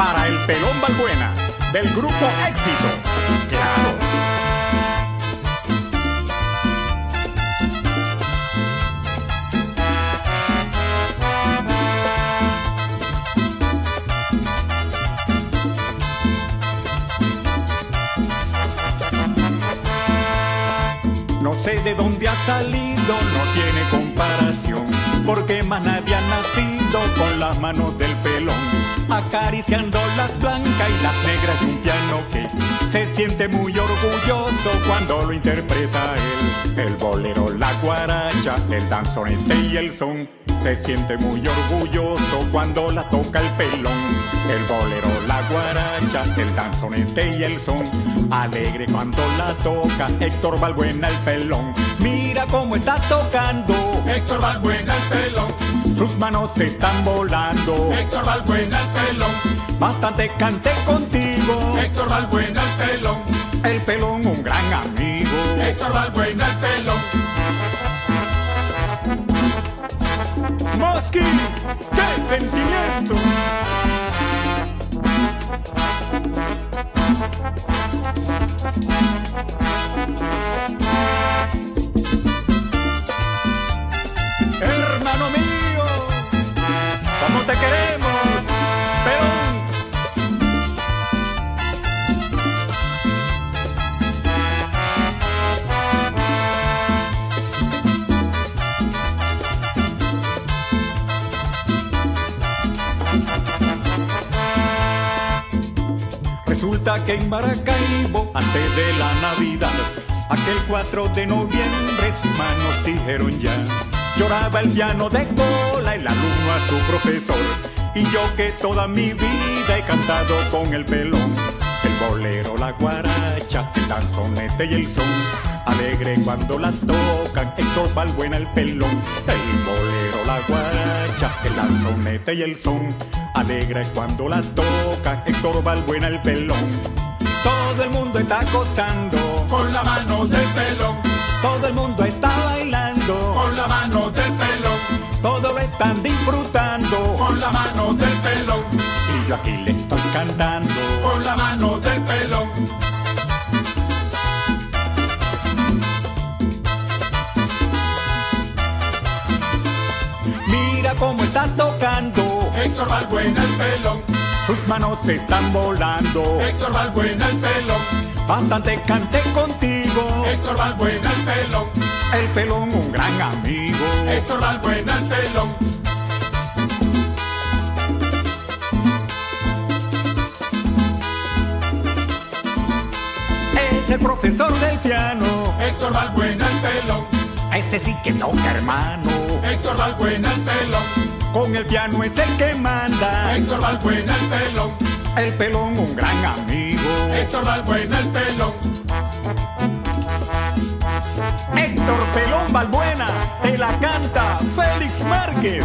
para el pelón Balbuena del grupo Éxito. Claro. No sé de dónde ha salido, no tiene comparación, porque más nadie ha nacido con las manos del acariciando las blancas y las negras de un piano que se siente muy orgulloso cuando lo interpreta él. El bolero, la guaracha, el danzonete y el son, se siente muy orgulloso cuando la toca el pelón. El bolero, la guaracha, el danzonete y el son. Alegre cuando la toca Héctor Balbuena el pelón. Mira cómo está tocando Héctor Balbuena el pelón. Sus manos se están volando. Héctor Balbuena el pelón. Bastante canté contigo. Héctor Balbuena el pelón. El pelón un gran amigo. Héctor Balbuena el pelón. Mosky, qué sentimiento. Resulta que en Maracaibo, antes de la Navidad, aquel 4 de noviembre sus manos dijeron ya. Lloraba el piano de cola, el alumno a su profesor. Y yo que toda mi vida he cantado con el pelón. El bolero, la guaracha, el danzonete y el son. Alegre cuando la tocan, Héctor Balbuena el pelón. El bolero, la guaracha, el danzonete y el son. Alegre cuando la toca Héctor Balbuena el pelón. Todo el mundo está gozando, Con la mano del pelón. todo el mundo está bailando, Con la mano del pelón. todos lo están disfrutando. Con la mano del pelón. Y yo aquí le estoy cantando. Con la mano del pelón. Mira cómo está tocando, Héctor Balbuena el pelón. sus manos están volando. Héctor Balbuena el pelón. Bastante canté contigo, Héctor Balbuena el pelón. el pelón un gran amigo. Héctor Balbuena el pelón. Es el profesor del piano, Héctor Balbuena el pelón. ese sí que toca hermano. Héctor Balbuena el pelón. Con el piano es el que manda. Héctor Balbuena el pelón. El pelón un gran amigo. Héctor Balbuena el pelón. Héctor Pelón Balbuena te la canta Félix Márquez.